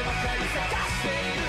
Give a crazy casting